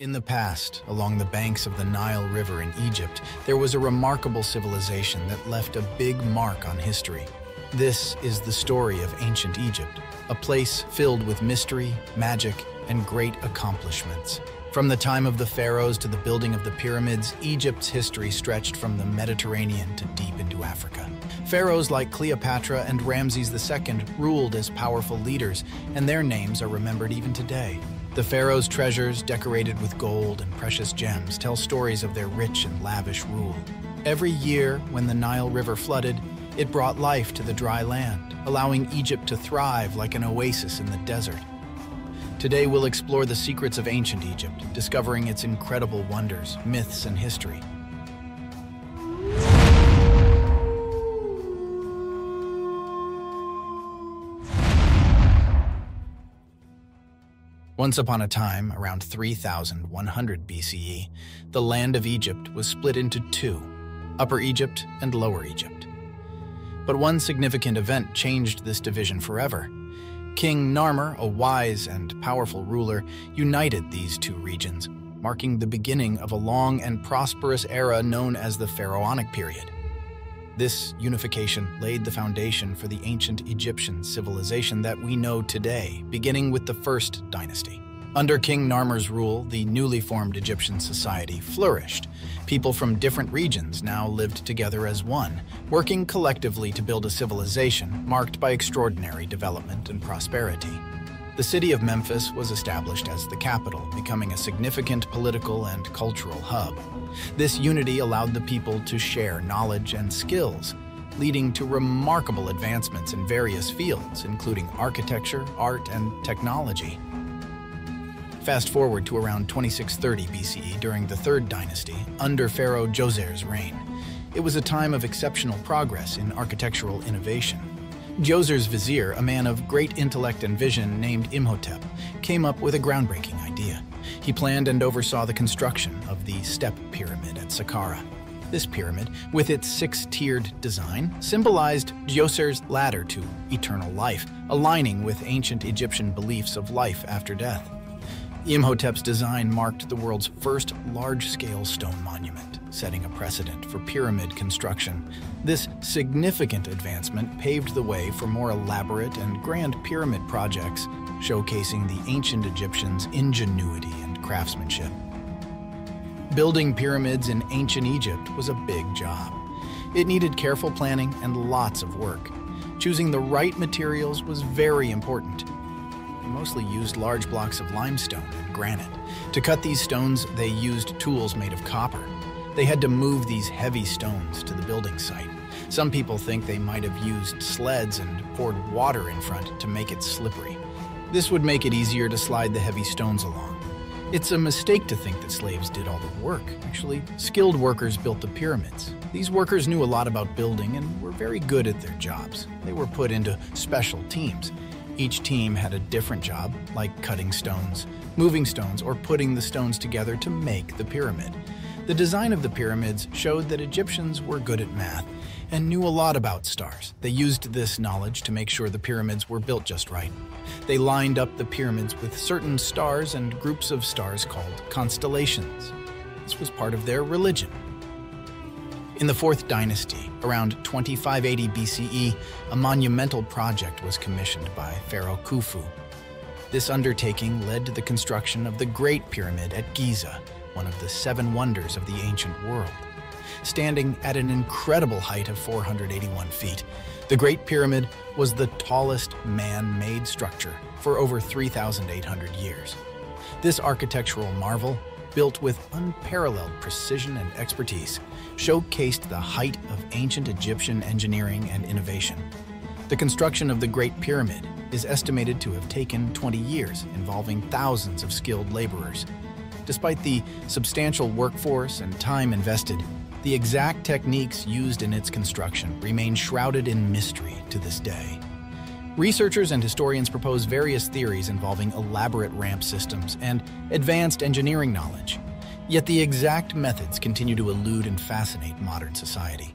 In the past, along the banks of the Nile River in Egypt, there was a remarkable civilization that left a big mark on history. This is the story of ancient Egypt, a place filled with mystery, magic, and great accomplishments. From the time of the pharaohs to the building of the pyramids, Egypt's history stretched from the Mediterranean to deep into Africa. Pharaohs like Cleopatra and Ramses II ruled as powerful leaders, and their names are remembered even today. The pharaoh's treasures, decorated with gold and precious gems, tell stories of their rich and lavish rule. Every year, when the Nile River flooded, it brought life to the dry land, allowing Egypt to thrive like an oasis in the desert. Today we'll explore the secrets of ancient Egypt, discovering its incredible wonders, myths, and history. Once upon a time, around 3100 BCE, the land of Egypt was split into two, Upper Egypt and Lower Egypt. But one significant event changed this division forever. King Narmer, a wise and powerful ruler, united these two regions, marking the beginning of a long and prosperous era known as the Pharaonic period. This unification laid the foundation for the ancient Egyptian civilization that we know today, beginning with the First Dynasty. Under King Narmer's rule, the newly formed Egyptian society flourished. People from different regions now lived together as one, working collectively to build a civilization marked by extraordinary development and prosperity. The city of Memphis was established as the capital, becoming a significant political and cultural hub. This unity allowed the people to share knowledge and skills, leading to remarkable advancements in various fields, including architecture, art, and technology. Fast forward to around 2630 BCE during the Third Dynasty, under Pharaoh Djoser's reign. It was a time of exceptional progress in architectural innovation. Djoser's vizier, a man of great intellect and vision named Imhotep, came up with a groundbreaking idea. He planned and oversaw the construction of the Step Pyramid at Saqqara. This pyramid, with its six-tiered design, symbolized Djoser's ladder to eternal life, aligning with ancient Egyptian beliefs of life after death. Imhotep's design marked the world's first large-scale stone monument, setting a precedent for pyramid construction. This significant advancement paved the way for more elaborate and grand pyramid projects, showcasing the ancient Egyptians' ingenuity and craftsmanship. Building pyramids in ancient Egypt was a big job. It needed careful planning and lots of work. Choosing the right materials was very important. Mostly used large blocks of limestone and granite. To cut these stones, they used tools made of copper. They had to move these heavy stones to the building site. Some people think they might have used sleds and poured water in front to make it slippery. This would make it easier to slide the heavy stones along. It's a mistake to think that slaves did all the work. Actually, skilled workers built the pyramids. These workers knew a lot about building and were very good at their jobs. They were put into special teams. Each team had a different job, like cutting stones, moving stones, or putting the stones together to make the pyramid. The design of the pyramids showed that Egyptians were good at math and knew a lot about stars. They used this knowledge to make sure the pyramids were built just right. They lined up the pyramids with certain stars and groups of stars called constellations. This was part of their religion. In the Fourth Dynasty, around 2580 BCE, a monumental project was commissioned by Pharaoh Khufu. This undertaking led to the construction of the Great Pyramid at Giza, one of the seven wonders of the ancient world. Standing at an incredible height of 481 feet, the Great Pyramid was the tallest man-made structure for over 3,800 years. This architectural marvel, built with unparalleled precision and expertise, showcased the height of ancient Egyptian engineering and innovation. The construction of the Great Pyramid is estimated to have taken 20 years, involving thousands of skilled laborers. Despite the substantial workforce and time invested, the exact techniques used in its construction remain shrouded in mystery to this day. Researchers and historians propose various theories involving elaborate ramp systems and advanced engineering knowledge. Yet the exact methods continue to elude and fascinate modern society.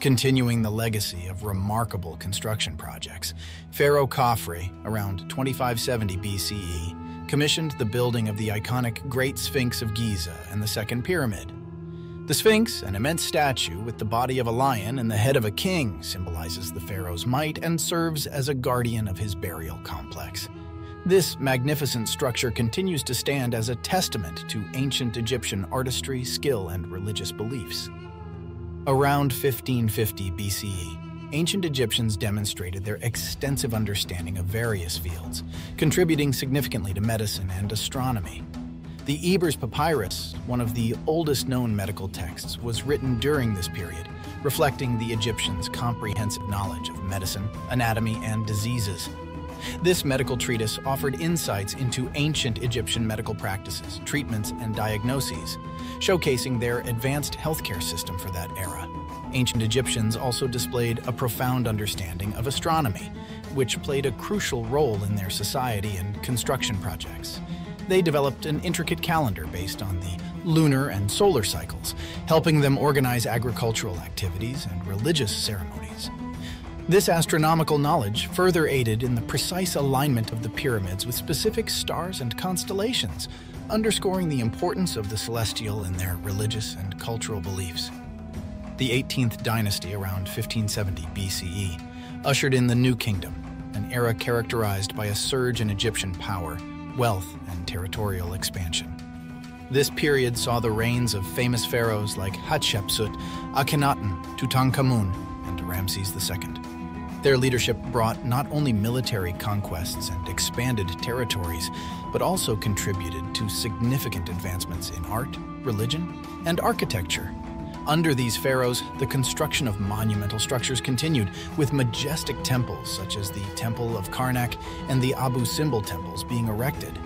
Continuing the legacy of remarkable construction projects, Pharaoh Khafre, around 2570 BCE, commissioned the building of the iconic Great Sphinx of Giza and the Second Pyramid. The Sphinx, an immense statue with the body of a lion and the head of a king, symbolizes the pharaoh's might and serves as a guardian of his burial complex. This magnificent structure continues to stand as a testament to ancient Egyptian artistry, skill, and religious beliefs. Around 1550 BCE, ancient Egyptians demonstrated their extensive understanding of various fields, contributing significantly to medicine and astronomy. The Ebers Papyrus, one of the oldest known medical texts, was written during this period, reflecting the Egyptians' comprehensive knowledge of medicine, anatomy, and diseases. This medical treatise offered insights into ancient Egyptian medical practices, treatments, and diagnoses, showcasing their advanced healthcare system for that era. Ancient Egyptians also displayed a profound understanding of astronomy, which played a crucial role in their society and construction projects. They developed an intricate calendar based on the lunar and solar cycles, helping them organize agricultural activities and religious ceremonies. This astronomical knowledge further aided in the precise alignment of the pyramids with specific stars and constellations, underscoring the importance of the celestial in their religious and cultural beliefs. The 18th dynasty around 1570 BCE ushered in the New Kingdom, an era characterized by a surge in Egyptian power wealth, and territorial expansion. This period saw the reigns of famous pharaohs like Hatshepsut, Akhenaten, Tutankhamun, and Ramses II. Their leadership brought not only military conquests and expanded territories, but also contributed to significant advancements in art, religion, and architecture. Under these pharaohs, the construction of monumental structures continued, with majestic temples such as the Temple of Karnak and the Abu Simbel temples being erected.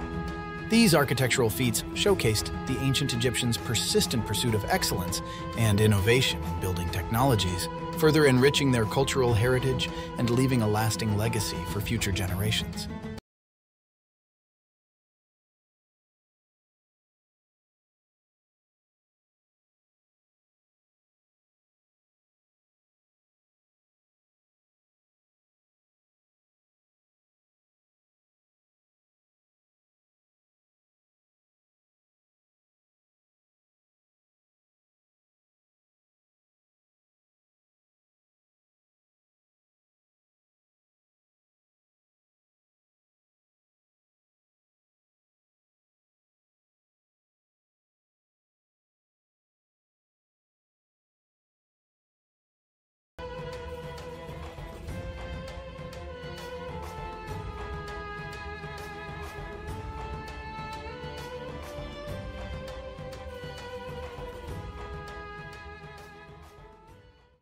These architectural feats showcased the ancient Egyptians' persistent pursuit of excellence and innovation in building technologies, further enriching their cultural heritage and leaving a lasting legacy for future generations.